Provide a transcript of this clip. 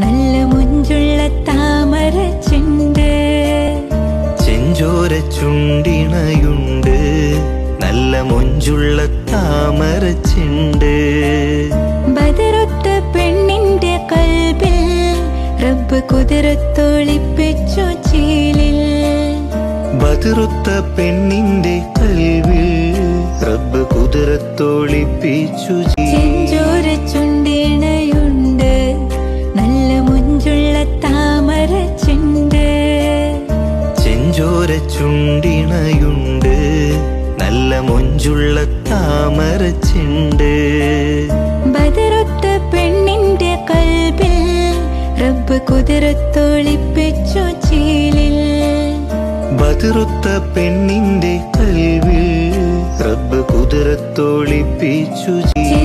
നല്ല മുഞ്ചുള്ള താമര ചുണ്ട്. ചെഞ്ചോര ചുണ്ടിണയുണ്ട്. നല്ല മുഞ്ചുള്ള താമര ചുണ്ട്. ബദറൊത്ത പെണ്ണിന്റെ കൽബിൽ റബ്ബ് കുതിരത്തൊളിപ്പിച്ചു ചീലിൽ. ബതിറുത്ത പെണ്ണിന്റെ കൽവിൽ റബ്ബ് കുതിരത്തോളിപ്പിച്ചു ജീ ചുണ്ടിണയുണ്ട്. നല്ല മൊഞ്ചുള്ള താമര ചെണ്ട്. ബദറൊത്ത പെണ്ണിന്റെ കൽബിൽ റബ്ബ് കുതിരത്തൊളിപ്പിച്ചു ചീലിൽ. ബദറുത്ത പെണ്ണിന്റെ കൽവിൽ റബ്ബ് കുതിരത്തോളിപ്പിച്ചു ജീ